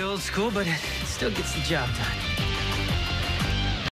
Old school, but it still gets the job done.